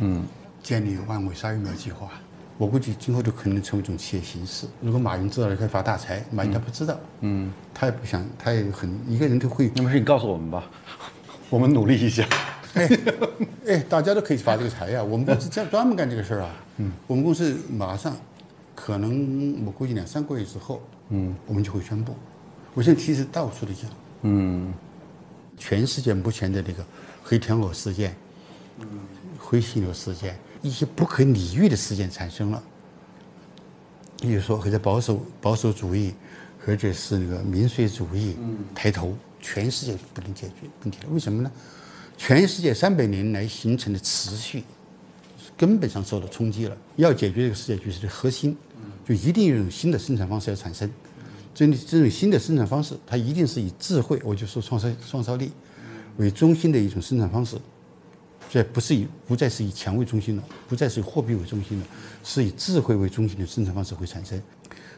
嗯，建立万维杀疫苗计划。我估计今后都可能成为一种企业形式。如果马云知道了，可以发大财；马云他不知道，嗯，他也不想，他也很一个人都会。那么是你告诉我们吧，我们努力一下。哎，哎，大家都可以发这个财呀。我们公司专专门干这个事儿啊。嗯，我们公司马上，可能我估计两三个月之后，嗯，我们就会宣布。我现在其实到处都讲，嗯，全世界目前的这个黑天鹅事件，嗯，灰犀牛事件。一些不可理喻的事件产生了，比如说或者保守保守主义，或者是那个民粹主义抬头，全世界不能解决问题了。为什么呢？全世界三百年来形成的持续，根本上受到冲击了。要解决这个世界局势的核心，就一定有一种新的生产方式要产生。这这种新的生产方式，它一定是以智慧，我就说创造创造力为中心的一种生产方式。这不是以不再是以钱为中心了，不再是以货币为中心了，是以智慧为中心的生产方式会产生，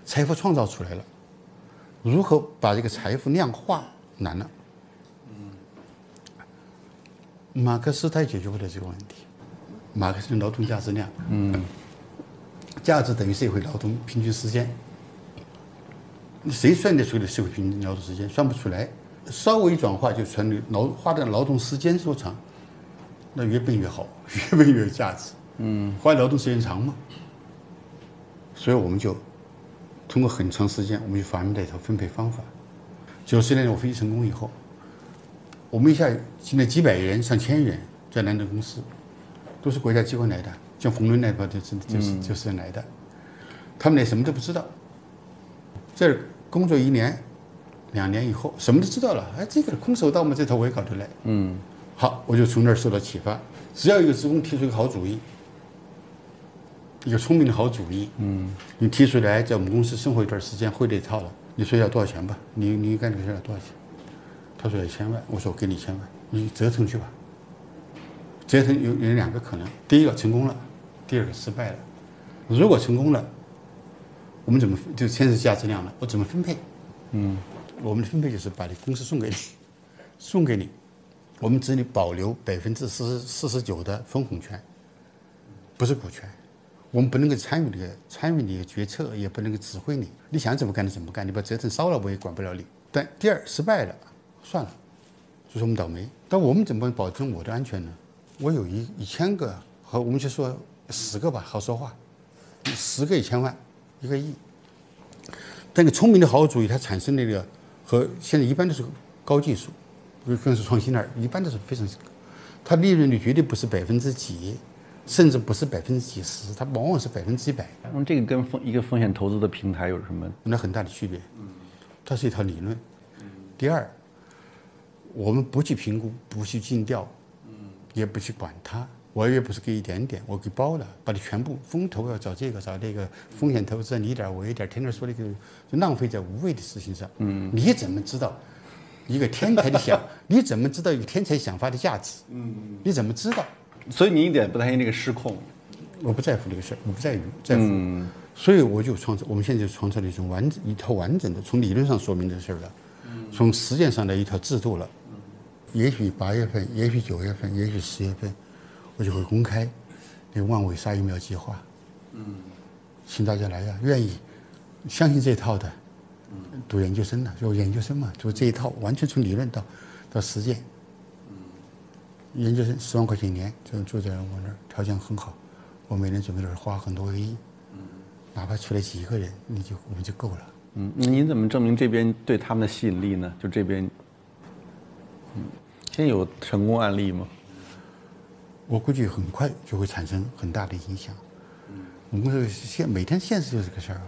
财富创造出来了，如何把这个财富量化难了。马克思他也解决不了这个问题。马克思的劳动价值量，嗯，价值等于社会劳动平均时间，谁算得出来社会平均劳动时间？算不出来，稍微转化就成了劳花的劳动时间多长。那越笨越好，越笨越有价值。嗯，花劳动时间长嘛，所以我们就通过很长时间，我们就发明了一套分配方法。九十年代我分析成功以后，我们一下进了几百人、上千人在南德公司，都是国家机关来的，像冯仑那帮就是就是就是来的，他们连什么都不知道，在这工作一年、两年以后，什么都知道了。哎，这个空手道嘛，这套我也搞得来。嗯。好，我就从那儿受到启发。只要一个职工提出一个好主意，一个聪明的好主意，嗯，你提出来在我们公司生活一段时间，会这套了。你说要多少钱吧？你你干这个事要多少钱？他说要一千万。我说我给你一千万，你折腾去吧。折腾有有两个可能：第一个成功了，第二个失败了。如果成功了，我们怎么就牵涉价值量了？我怎么分配？嗯，我们的分配就是把你公司送给你，送给你。我们只你保留百分之四十四十九的分红权，不是股权。我们不能够参与这个参与你的决策，也不能够指挥你。你想怎么干就怎么干，你把折腾烧了，我也管不了你。但第二失败了，算了，就是我们倒霉。但我们怎么保证我的安全呢？我有一一千个，和我们就说十个吧，好说话，十个一千万，一个亿。但个聪明的好主意，它产生那个和现在一般都是高技术。更是创新点一般都是非常，它利润率绝对不是百分之几，甚至不是百分之几十，它往往是百分之一百。那么这个跟风一个风险投资的平台有什么？那很大的区别。嗯，它是一套理论。第二，我们不去评估，不去尽调，嗯，也不去管它。我也不是给一点点，我给包了，把你全部风投要找这个找那个风险投资，你一点我一点，天天说那个就浪费在无谓的事情上。嗯，你怎么知道？一个天才的想，你怎么知道一个天才想法的价值？嗯，你怎么知道？所以你一点不担心这个失控？我不在乎这个事儿，我不在于在乎。所以我就创造，我们现在就创造了一种完整一套完整的，从理论上说明的事儿了，从实践上的一套制度了。也许八月份，也许九月份，也许十月份，我就会公开那万维杀疫苗计划。嗯，请大家来呀，愿意相信这套的。读研究生的，就研究生嘛，就这一套，完全从理论到到实践。研究生十万块钱一年，就住在我那儿，条件很好。我每年准备了花很多个亿。哪怕出来几个人，你就我们就够了。嗯，那您怎么证明这边对他们的吸引力呢？就这边，嗯，现在有成功案例吗？我估计很快就会产生很大的影响。嗯，我们说现每天现实就是个事儿。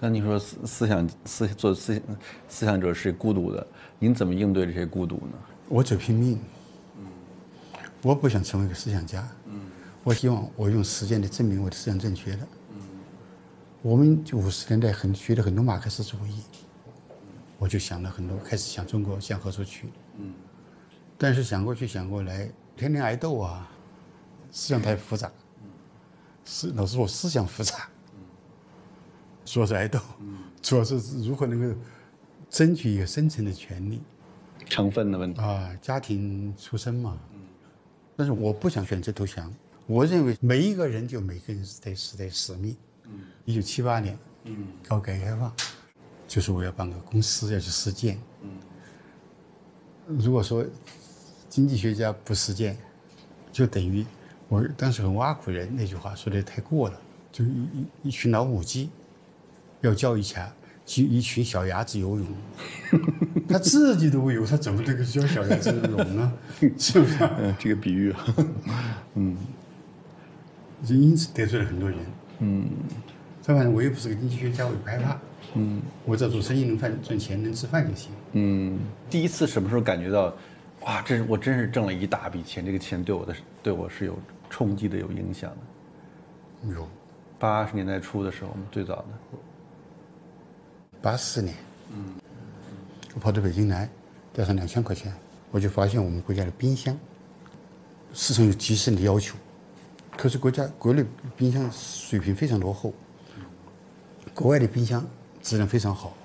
刚你说思思想思做思思想者是孤独的，您怎么应对这些孤独呢？我只拼命。我不想成为一个思想家。我希望我用实践来证明我的思想正确的。我们五十年代很学了很多马克思主义，我就想了很多，开始想中国向何处去。但是想过去想过来，天天挨斗啊，思想太复杂。思老师我思想复杂。主要是爱斗，主要是如何能够争取一个生存的权利，成分的问题啊，家庭出身嘛，但是我不想选择投降。我认为每一个人就每个人时代时代使命。嗯，一九七八年，嗯，搞改革开放，就是我要办个公司要去实践。嗯，如果说经济学家不实践，就等于我当时很挖苦人那句话说的太过了，就一一一群老母鸡要教一下一一群小鸭子游泳，他自己都不游，他怎么能够教小鸭子游泳呢？是不是这个比喻，嗯就因此得罪了很多人。嗯，再反正我又不是个经济学家，我也不害怕。嗯，我只要做生意能赚赚钱，能吃饭就行。嗯，第一次什么时候感觉到，哇，这是我真是挣了一大笔钱，这个钱对我的对我是有冲击的、有影响的。有八十年代初的时候，最早的，八四年，嗯，我跑到北京来，带上两千块钱，我就发现我们国家的冰箱市场有极深的要求，可是国家国内冰箱水平非常落后，国外的冰箱质量非常好，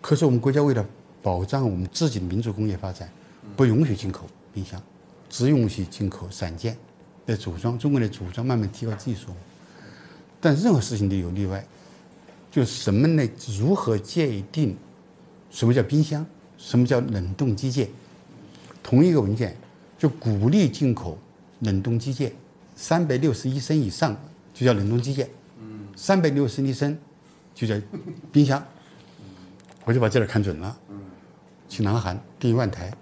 可是我们国家为了保障我们自己的民族工业发展，不允许进口冰箱，只允许进口散件来组装，中国的组装慢慢提高技术，但任何事情都有例外。就是什么呢？如何界定什么叫冰箱，什么叫冷冻机械？同一个文件就鼓励进口冷冻机械，三百六十一升以上就叫冷冻机械，三百六十升就叫冰箱。我就把这点看准了，去南韩订一万台，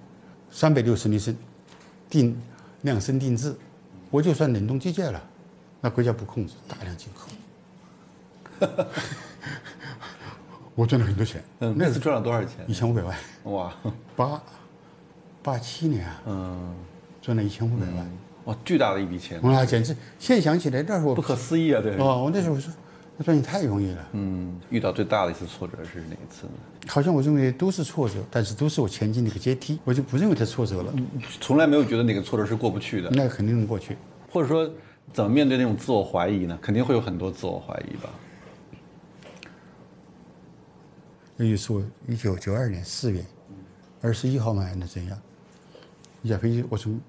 三百六十厘升，定量身定制，我就算冷冻机械了，那国家不控制，大量进口。我赚了很多钱，嗯，那次赚了多少钱？一千五百万，哇，八八七年啊，嗯，赚了一千五百万，哇，巨大的一笔钱，哇，简直现在想起来那时候不可思议啊，对，哦，我那时候说，那赚钱太容易了，嗯，遇到最大的一次挫折是哪一次呢？好像我认为都是挫折，但是都是我前进的一个阶梯，我就不认为它挫折了，从来没有觉得哪个挫折是过不去的，那肯定能过去。或者说怎么面对那种自我怀疑呢？肯定会有很多自我怀疑吧。那就是我一九九二年四月二十一号嘛，那怎样？一架飞机，我从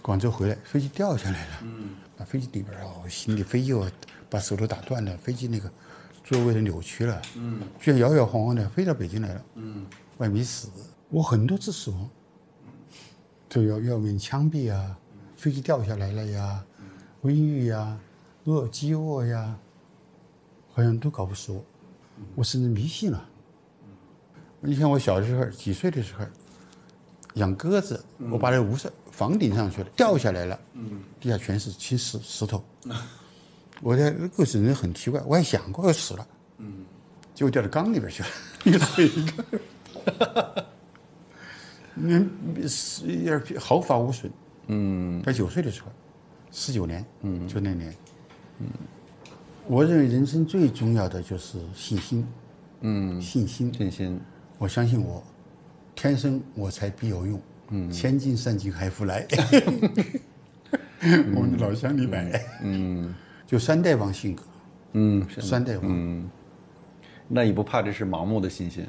广州回来，飞机掉下来了。嗯。那飞机里边哦，行李飞机哦，把手都打断了，飞机那个座位都扭曲了。嗯。居然摇摇晃晃的飞到北京来了。嗯。我也没死，我很多次死亡，就要要命枪毙啊，飞机掉下来了呀，瘟疫呀，饿饥饿呀，好像都搞不死我，我甚至迷信了。你像我小时候几岁的时候，养鸽子，我把那屋上房顶上去了，掉下来了，地下全是青石石头。我的个事人很奇怪，我还想过要死了，结果掉到缸里边去了，一个睡一个，你是一点毫发无损。嗯，在九岁的时候，十九年，嗯，就那年，嗯，我认为人生最重要的就是信心，嗯，信心，信心。我相信我，天生我材必有用。嗯，千金散尽还复来。我们的老乡李白。嗯，就三代王性格。嗯，三代王。嗯，那也不怕这是盲目的信心。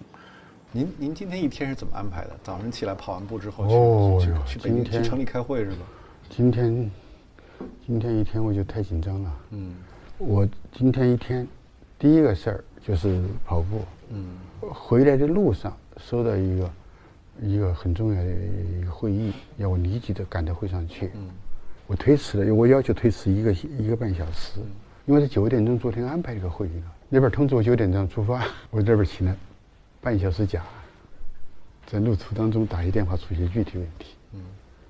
您您今天一天是怎么安排的？早上起来跑完步之后去去去北京去城里开会是吧？今天今天一天我就太紧张了。嗯，我今天一天第一个事儿就是跑步。嗯。回来的路上收到一个一个很重要的一个会议，要我立即的赶到会上去。嗯，我推迟了，因为我要求推迟一个一个半小时，因为是九点钟昨天安排一个会议了，那边通知我九点钟出发，我这边请了半小时假，在路途当中打一电话出现具体问题，嗯，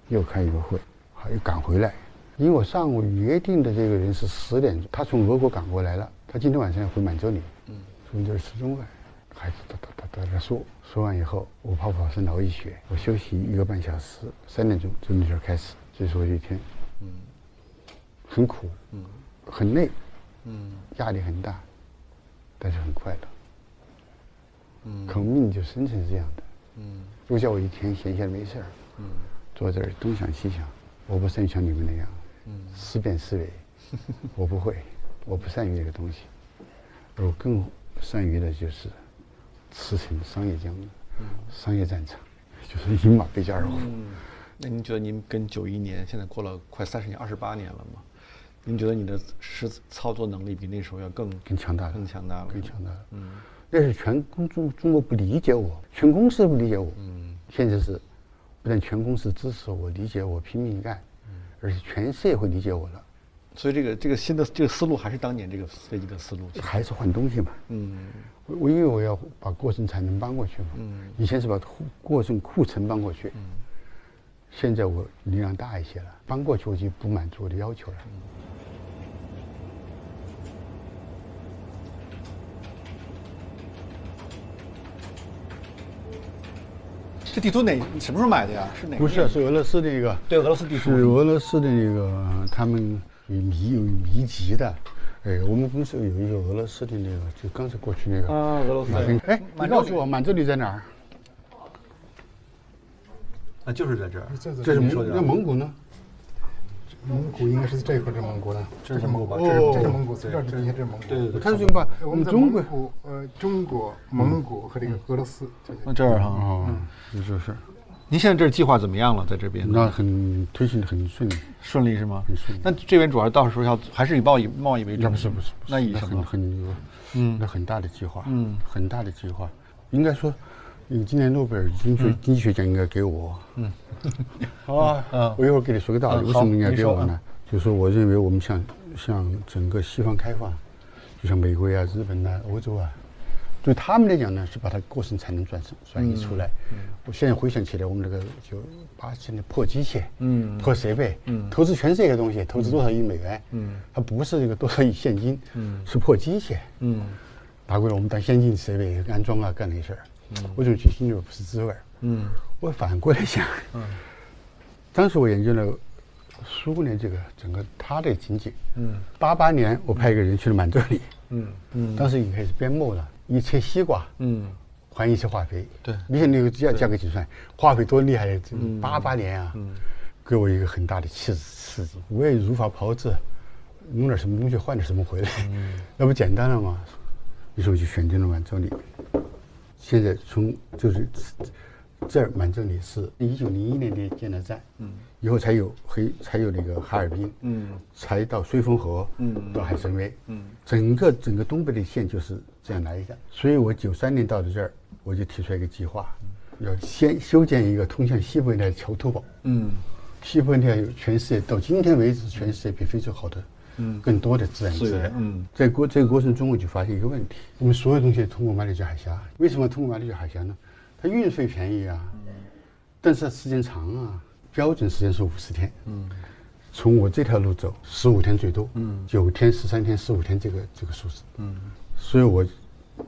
又开一个会，还又赶回来，因为我上午约定的这个人是十点钟，他从俄国赶过来了，他今天晚上要回满洲里，嗯，所以这吃中饭。孩子哒哒哒哒在说，说完以后，我怕跑身劳一血，我休息一个半小时，三点钟就那就开始，这是我一天，嗯，很苦，嗯，很累，嗯，压力很大，但是很快乐，嗯，可命就生成这样的，嗯，如果叫我一天闲下来没事儿，嗯，坐这儿东想西想，我不善于像你们那样，嗯，思辨思维，我不会，我不善于这个东西，而我更善于的就是。驰骋商业江，商业战场，就是饮马背加而呼，那您觉得您跟九一年现在过了快三十年、二十八年了吗？您觉得你的实操作能力比那时候要更更强大了，更强大了，更强大了。嗯，那是全公中中国不理解我，全公司不理解我。嗯，现在是不但全公司支持我、理解我、拼命干，而且全社会理解我了。所以这个这个新的这个思路还是当年这个飞机的思路，还是换东西嘛。嗯，我我因为我要把过剩产能搬过去嘛。嗯，以前是把过剩库存搬过去。嗯，现在我力量大一些了，搬过去我就不满足我的要求了。这地图哪什么时候买的呀？是哪？不是，是俄罗斯的一个。对，俄罗斯地图。是俄罗斯的那个，他们有秘有秘籍的。哎，我们公司有一个俄罗斯的那个，就刚才过去那个。啊，俄罗斯。哎，你告诉我，满洲里在哪儿？啊，就是在这儿。这是蒙那蒙古呢？蒙古应该是这一块是蒙古的，这是蒙古吧？哦，这是蒙古，这这这是蒙古。对对对。他是把我们中国呃中国、蒙古和这个俄罗斯。那这儿哈。哦，就是。您现在这计划怎么样了？在这边？那很推行的很顺利。顺利是吗？很顺利。那这边主要到时候要还是以贸易贸易为主？不是不是。那以什么？很很嗯，那很大的计划。嗯，很大的计划。应该说，你今年诺贝尔经济经济学奖应该给我。嗯。好啊。嗯。我一会儿给你说个道理，为什么应该给我呢？就是说，我认为我们向向整个西方开放，就像美国呀、日本呐、欧洲啊，对他们来讲呢，是把它过剩产能转转移出来。我现在回想起来，我们这个就八七年破机械，嗯，破设备，嗯，投资全世界的东西，投资多少亿美元，嗯，它不是这个多少亿现金，嗯，是破机械，嗯，拿过来我们当先进设备安装啊，干那些事儿。我就觉得心里边不是滋味儿。嗯，我反过来想，嗯，当时我研究了。苏联这个整个它的经济，嗯，八八年我派一个人去了满洲里，嗯。嗯，当时已经开始编末了，一车西瓜，嗯，换一车化肥，对，你想那个价价格计算，化肥多厉害八八年啊，嗯，给我一个很大的气刺激，我也如法炮制，弄点什么东西换点什么回来，嗯，那不简单了吗？于是我就选定了满洲里，现在从就是。这儿满洲里是一九零一年的建的站，嗯，以后才有黑，才有那个哈尔滨，嗯，才到绥芬河，嗯，到海参崴，嗯，整个整个东北的线就是这样来的。所以我九三年到的这儿，我就提出来一个计划，要先修建一个通向西部一带的桥头堡，嗯，西部一带有全世界到今天为止全世界比非洲好的，嗯，更多的自然资源，嗯，在过这个过程中我就发现一个问题，我们所有东西通过马六甲海峡，为什么通过马六甲海峡呢？它运费便宜啊，但是时间长啊，标准时间是五十天。嗯，从我这条路走，十五天最多。嗯，九天、十三天、十五天这个这个数字。嗯，所以我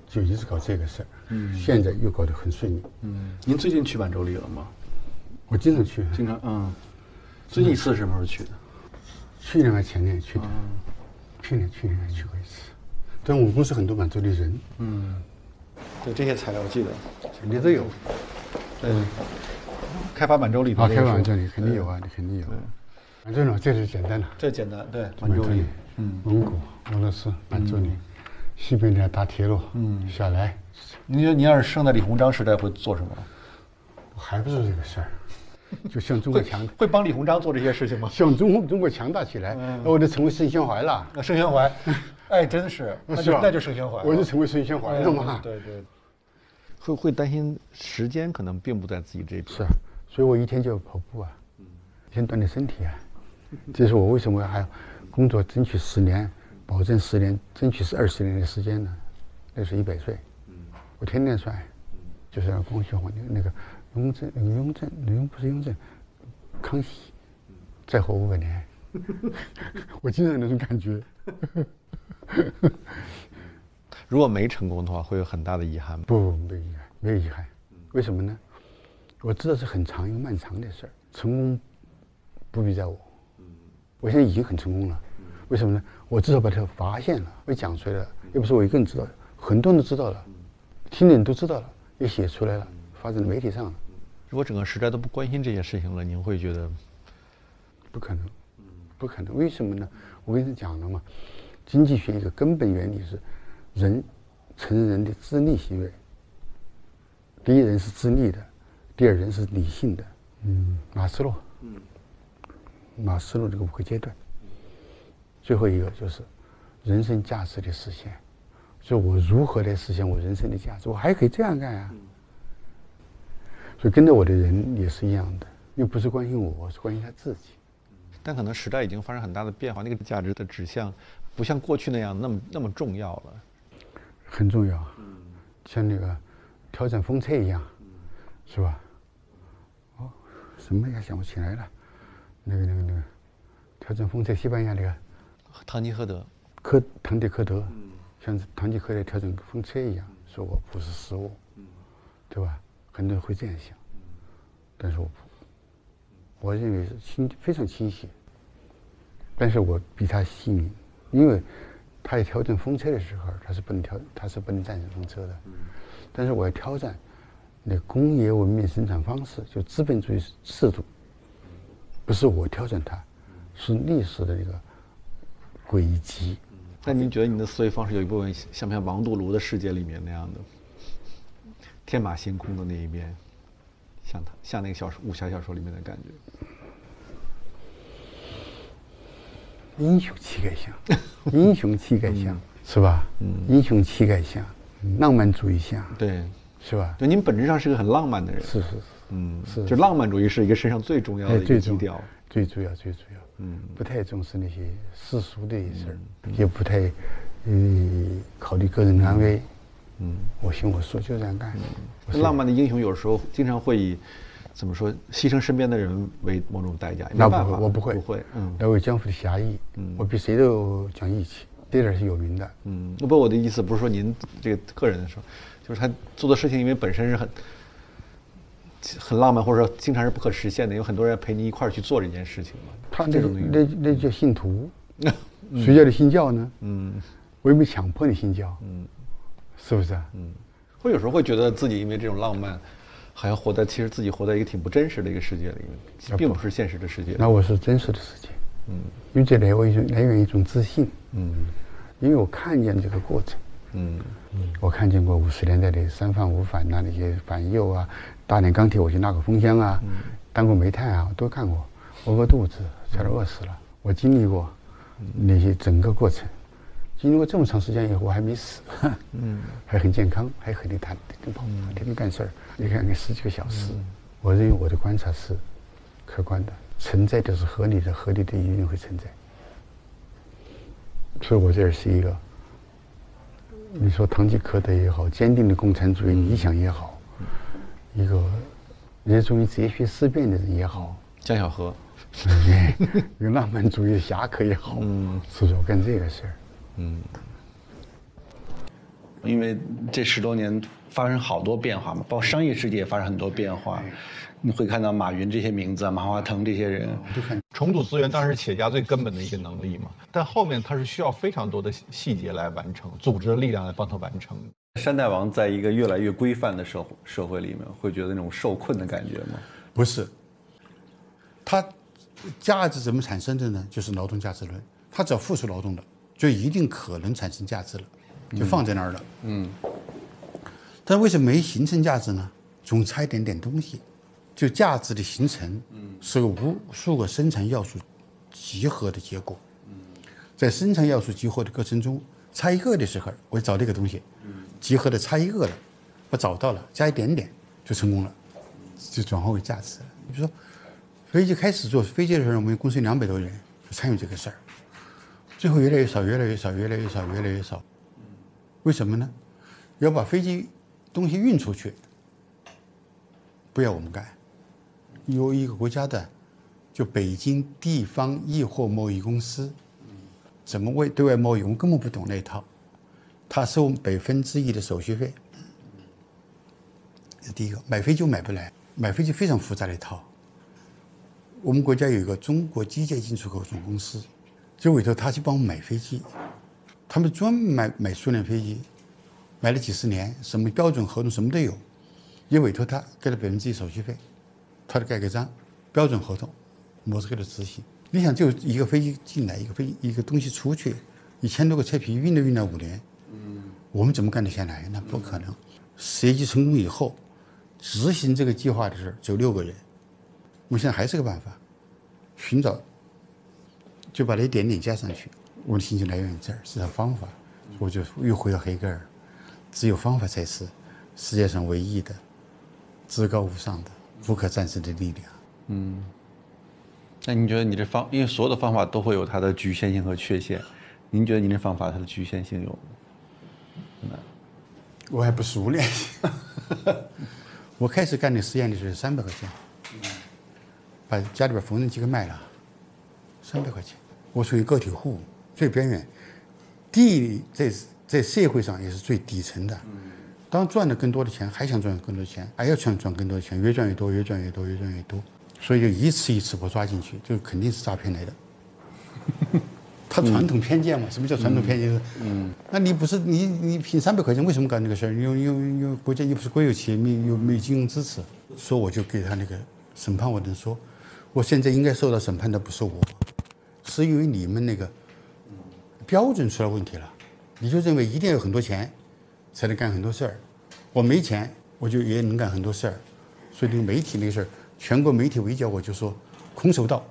就一直搞这个事儿。嗯，现在又搞得很顺利。嗯，您最近去满洲里了吗？我经常去。经常嗯，最近一次什么时候去的？去年还前年去的。去年去年还去过一次。但我们公司很多满洲里人。嗯。对这些材料，我记得肯定都有。嗯，开发满洲里啊，开发满洲里肯定有啊，你肯定有。满洲呢这是简单的，这简单对。满洲里，嗯，蒙古、俄罗斯、满洲里，西北那大铁路，嗯，下来。您觉得您要是生在李鸿章时代会做什么？还不是这个事儿，就像中国强，会帮李鸿章做这些事情吗？像中中国强大起来，那我就成为盛宣怀了。那盛宣怀。哎，真是，那就那就盛宣怀，我就成为盛宣怀了嘛。对对，会会担心时间可能并不在自己这边。是，所以我一天就要跑步啊，先锻炼身体啊。这是我为什么还要工作争取十年，保证十年，争取是二十年的时间呢？那是一百岁，我天天算，就是光绪皇帝那个雍正，那个雍正，雍不是雍正，康熙，再活五百年 我经常有那种感觉。如果没成功的话，会有很大的遗憾吗？不，没有遗憾，没有遗憾。为什么呢？我知道是很长一个漫长的事儿，成功不必在我。我现在已经很成功了。为什么呢？我至少把它发现了，我讲出来了，又不是我一个人知道，很多人都知道了，听的人都知道了，也写出来了，发在媒体上了。如果整个时代都不关心这些事情了，您会觉得不可能？不可能。为什么呢？我跟你讲了嘛。经济学一个根本原理是，人成人的自立行为。第一人是自立的，第二人是理性的，嗯，马斯洛，嗯，马斯洛这个五个阶段，最后一个就是人生价值的实现，所以我如何来实现我人生的价值？我还可以这样干啊。所以跟着我的人也是一样的，又不是关心我我，是关心他自己。但可能时代已经发生很大的变化，那个价值的指向不像过去那样那么那么重要了。很重要，像那个调整风车一样，是吧？哦，什么也？想不起来了。那个、那个、那个调整风车，西班牙那个唐吉诃德，科唐吉诃德，像唐吉诃德调整风车一样，说我不是失误，对吧？很多人会这样想，但是我不，我认为是清非常清晰。但是我比他细腻，因为他要挑战风车的时候，他是不能挑，他是不能战胜风车的。但是我要挑战那工业文明生产方式，就资本主义制度，不是我挑战它，是历史的一个轨迹。那您觉得您的思维方式有一部分像不像王杜庐的世界里面那样的？天马行空的那一面，像他像那个小说武侠小说里面的感觉，英雄气概像，英雄气概像，是吧？嗯，英雄气概像，浪漫主义像，对，是吧？对，您本质上是个很浪漫的人，是是是，嗯，是就浪漫主义是一个身上最重要的一重基调，最主要最主要，嗯，不太重视那些世俗的一些事儿，也不太，嗯，考虑个人安危，嗯，我行我素就这样干。浪漫的英雄有时候经常会以怎么说牺牲身边的人为某种代价，那不会，我不会，不会，嗯那我有江湖的侠义，嗯我比谁都讲义气，这点是有名的。嗯。那不，我的意思不是说您这个个人的说，就是他做的事情，因为本身是很很浪漫，或者说经常是不可实现的，有很多人陪你一块儿去做这件事情嘛。他那种，那那叫信徒，谁叫你信教呢？嗯我又没强迫你信教，嗯，是不是啊？嗯，会有时候会觉得自己因为这种浪漫，好像活在其实自己活在一个挺不真实的一个世界里面，并不是现实的世界。那我是真实的世界，嗯，因为这来源于来源于一种自信，嗯。因为我看见这个过程，嗯。我看见过五十年代的三反五反呐、那些反右啊，大连钢铁我去拉过风箱啊，当过煤炭啊，我都干过，饿过肚子，差点饿死了，我经历过那些整个过程，经历过这么长时间以后，我还没死，嗯，还很健康，还很能谈，跟跑，天天干事儿，你看看十几个小时，我认为我的观察是客观的，存在的是合理的，合理的一定会存在。所以我这儿是一个，你说堂吉诃德也好，坚定的共产主义理想也好，一个热衷于哲学思辨的人也好，江小河，一个浪漫主义的侠客也好，嗯。是不是？我干这个事儿，因为这十多年发生好多变化嘛，包括商业世界也发生很多变化。你会看到马云这些名字啊，马化腾这些人，重组资源当然是企业家最根本的一个能力嘛，但后面它是需要非常多的细节来完成，组织的力量来帮他完成。山大王在一个越来越规范的社会社会里面，会觉得那种受困的感觉吗？不是。它价值怎么产生的呢？就是劳动价值论，他只要付出劳动的，就一定可能产生价值了，就放在那儿了。嗯。但为什么没形成价值呢？总差一点点东西。就价值的形成，是个无数个生产要素集合的结果。在生产要素集合的过程中，差一个的时候，我找这个东西，集合的差一个了，我找到了，加一点点就成功了，就转化为价值了。你比如说，飞机开始做飞机的时候，我们公司有两百多人就参与这个事儿，最后越来越少，越来越少，越来越少，越来越少。为什么呢？要把飞机东西运出去，不要我们干。有一个国家的，就北京地方易货贸易公司，怎么为对外贸易，我们根本不懂那一套，他收我们百分之一的手续费。这第一个，买飞机就买不来，买飞机非常复杂的一套。我们国家有一个中国机械进出口总公司，就委托他去帮我们买飞机，他们专门买买苏联飞机，买了几十年，什么标准合同什么都有，也委托他给了百分之一手续费。他的盖个章，标准合同，模式给他执行。你想，就一个飞机进来，一个飞一个东西出去，一千多个车皮运都运了五年，嗯，我们怎么干得下来？那不可能。设计成功以后，执行这个计划的时候只有六个人，我们现在还是个办法，寻找，就把那一点点加上去。我的信息来源于这儿，是条方法。我就又回到黑格尔，只有方法才是世界上唯一的、至高无上的、不可战胜的力量。嗯那您觉得你这方，因为所有的方法都会有它的局限性和缺陷，您觉得您这方法它的局限性有吗？我还不熟练。我开始干这实验的时候三百块钱，把家里边缝纫机给卖了，三百块钱。我属于个体户，最边缘，地在在社会上也是最底层的。当赚了更多的钱，还想赚更多的钱，还要想赚更多的钱，越赚越多，越赚越多，越赚越多。所以就一次一次把我抓进去，就肯定是诈骗来的。他传统偏见嘛？什么叫传统偏见？嗯，那你不是你你凭三百块钱为什么干这个事儿？因为因为因为国家又不是国有企业，没又没有金融支持，说我就给他那个审判我的人说，我现在应该受到审判的不是我，是因为你们那个标准出了问题了，你就认为一定要有很多钱才能干很多事儿，我没钱我就也能干很多事儿，所以那个媒体那事儿，全国媒体围剿我就说空手道，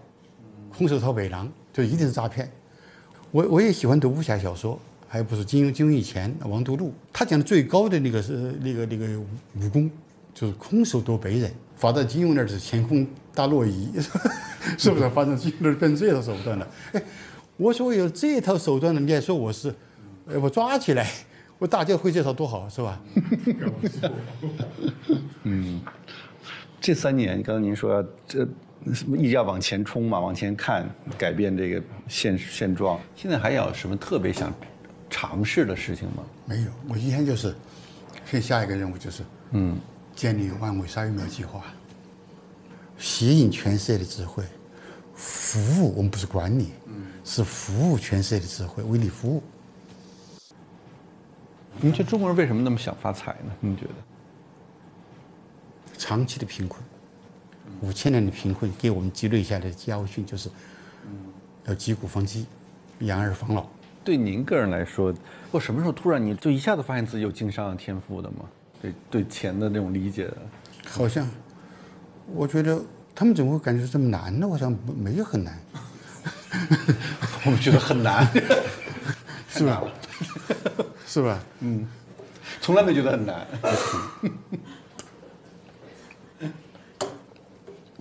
空手套白狼，就一定是诈骗。我我也喜欢读武侠小说，还有不是金庸金庸以前王都禄，他讲的最高的那个是那个那个武功，就是空手夺白刃，发到金庸那儿是乾坤大挪移，是不是？发到金庸那儿变这套手段了。哎，我说有这套手段的，你还说我是，呃，我抓起来，我大家会这套多好，是吧？嗯这三年，刚刚您说要这一直要往前冲嘛，往前看，改变这个现现状。现在还有什么特别想尝试的事情吗？没有，我一天就是，现下一个任务就是，嗯，建立万维鲨鱼苗计划，吸引全世界的智慧，服务我们不是管理，是服务全世界的智慧，为你服务。您觉得中国人为什么那么想发财呢？您觉得？长期的贫困，五千年的贫困给我们积累下来的教训就是，要击鼓防饥，养儿防老。对您个人来说，我什么时候突然你就一下子发现自己有经商的天赋的吗？对对钱的那种理解，好像，我觉得他们怎么会感觉这么难呢？我想没有很难，我们觉得很难，是吧？是吧？嗯从来没觉得很难。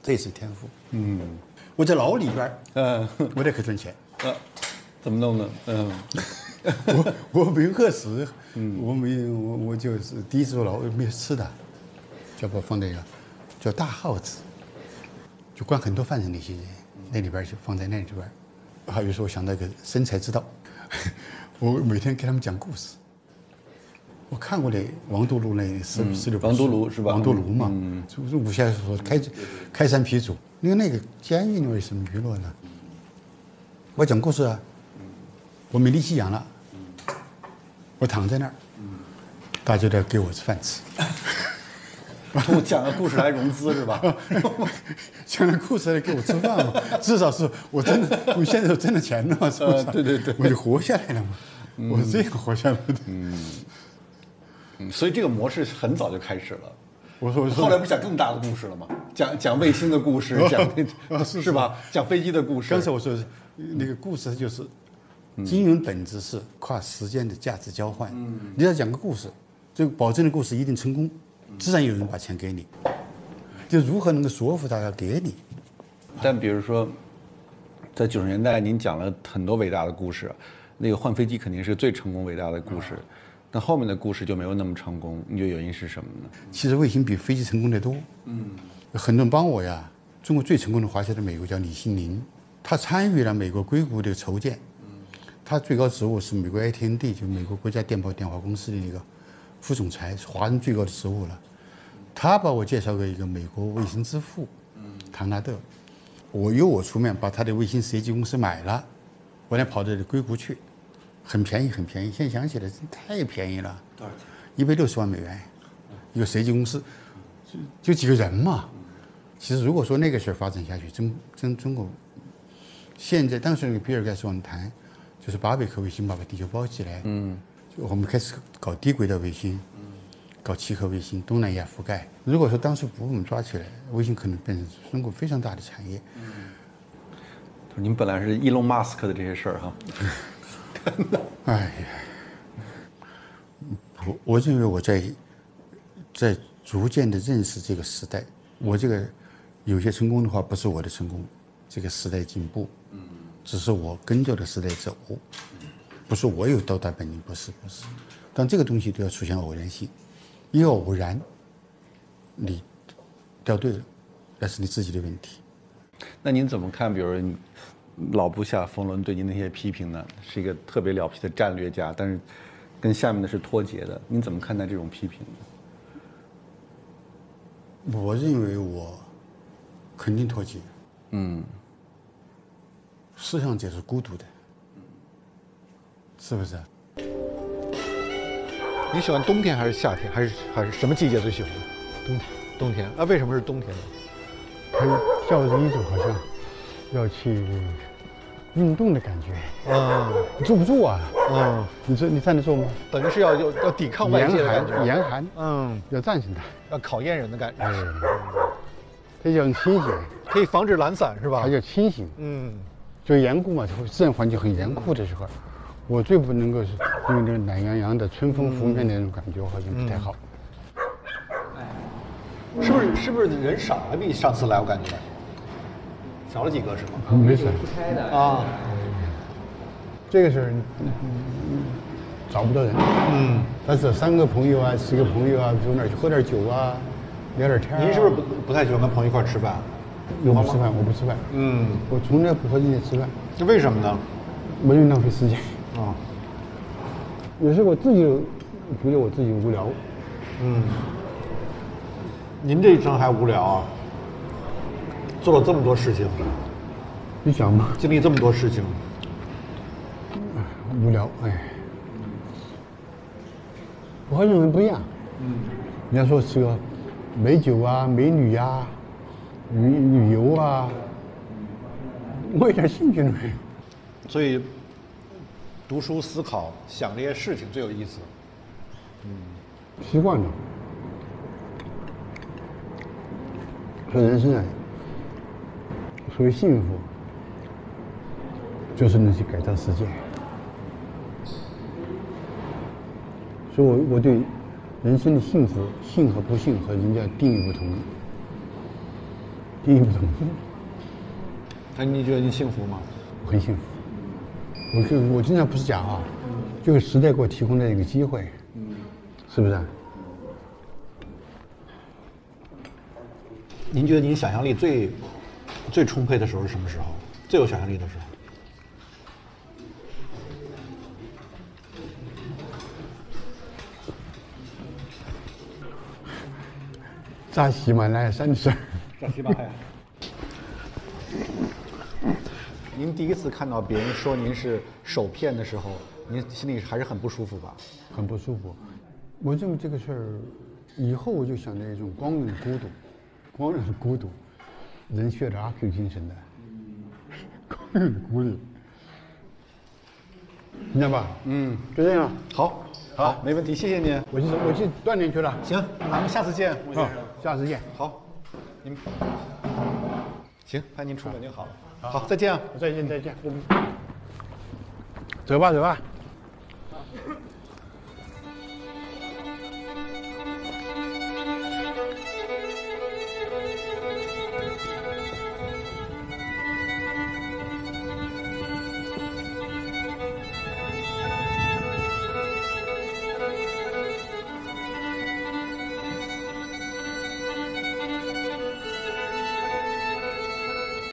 这也是天赋。嗯，我在牢里边儿，嗯我也可以赚钱。呃，怎么弄呢？嗯，我我没饿死，我没我我就是第一次坐牢没有吃的，就把我放那个叫大耗子，就关很多犯人那些人，那里边就放在那里边儿。还有时候我想到一个生财之道，我每天给他们讲故事。我看过那王都庐那十十六本王都庐是吧王都庐嘛，就是武侠小说开开山鼻祖。因为那个监狱里面有什么娱乐呢？我讲故事啊，我没力气养了，我躺在那儿，大家都要给我饭吃，通过讲个故事来融资是吧？讲个故事来给我吃饭嘛，至少是我真的，我现在有挣了钱了嘛，是不是？呃对对对我就活下来了嘛，我是这样活下来的。嗯所以这个模式很早就开始了。我说我说后来不讲更大的故事了吗？讲讲卫星的故事，讲是是吧？讲飞机的故事。刚才我说的那个故事就是，金融本质是跨时间的价值交换。你要讲个故事，这个保证的故事一定成功，自然有人把钱给你。就如何能够说服大家给你？但比如说，在九十年代，您讲了很多伟大的故事，那个换飞机肯定是最成功伟大的故事，但后面的故事就没有那么成功，你觉得原因是什么呢？其实卫星比飞机成功的多。嗯，很多人帮我呀。中国最成功的滑雪在美国叫李新林，他参与了美国硅谷的筹建。他最高职务是美国 AT&T，就美国国家电报电话公司的一个副总裁，是华人最高的职务了。他把我介绍给一个美国卫星之父，唐纳德。我由我出面把他的卫星设计公司买了，我俩跑到硅谷去，很便宜，很便宜。现在想起来真太便宜了，多少钱？一百六十万美元，一个设计公司，就就几个人嘛。其实如果说那个事儿发展下去，中中中国现在当时那个比尔盖茨往谈，就是八百颗卫星把把地球包起来，嗯，就我们开始搞低轨道卫星，搞七颗卫星，东南亚覆盖。如果说当时不被我们抓起来，卫星可能变成中国非常大的产业。嗯您本来是伊隆马斯克的这些事儿哈，哎呀，我我认为我在在逐渐的认识这个时代，我这个有些成功的话不是我的成功，这个时代进步，只是我跟着的时代走，不是我有到达本领，不是不是，但这个东西都要出现偶然性，一个偶然，你掉队了，那是你自己的问题。那您怎么看？比如老部下冯仑对您那些批评呢？是一个特别了不起的战略家，但是跟下面的是脱节的。您怎么看待这种批评呢？我认为我肯定脱节。嗯，思想者是孤独的，是不是？你喜欢冬天还是夏天，还是还是什么季节最喜欢？冬天，冬天啊？为什么是冬天呢？它叫着一种好像要去运动的感觉，嗯你坐不住啊？嗯，你坐你站得住吗？等于是要要要抵抗外严界的感寒，觉，严寒，嗯，要战胜它。要考验人的感觉，哎，它叫清醒，可以防止懒散是吧它？叫清醒。嗯，就严酷嘛，就自然环境很严酷的时候，我最不能够是因为那个懒洋洋的春风拂面的那种感觉，好像不太好。是不是是不是人少了？比上次来我感觉少了几个是吗？嗯没事，啊，这个事儿嗯嗯找不到人。嗯，但是三个朋友啊，四个朋友啊，走哪儿去喝点酒啊，聊点天您是不是不不太喜欢跟朋友一块儿吃饭？我不吃饭，我不吃饭，嗯，我从来不和人家吃饭，那为什么呢？没有浪费时间。啊，有时候我自己觉得我自己无聊，嗯，您这一生还无聊啊？做了这么多事情，你想嘛，经历这么多事情，无聊，哎。我和人们不一样，嗯，人家说吃个美酒啊、美女呀、旅旅游啊，我一点兴趣都没有。所以读书、思考、想这些事情最有意思。嗯习惯了。说人生啊，所谓幸福，就是能去改造世界。所以我我对人生的幸福，幸和不幸和人家定义不同，定义不同。那你觉得你幸福吗？我很幸福。我就我经常不是讲啊，就是时代给我提供的一个机会，是不是？您觉得您想象力最最充沛的时候是什么时候？最有想象力的时候？扎喜马拉雅山的事儿。扎西巴呀。您第一次看到别人说您是受骗的时候，您心里还是很不舒服吧？很不舒服。我认为这个事儿，以后我就想着一种光荣的孤独，光荣的孤独，人学着阿 Q 精神的，光荣的孤独，明白吧？嗯，就这样。好，好，没问题，谢谢您。我去我去锻炼去了。行，咱们下次见，吴先啊生。，下次见。好，您行，那您出门就好了。好，再见啊。再见再见。走吧走吧。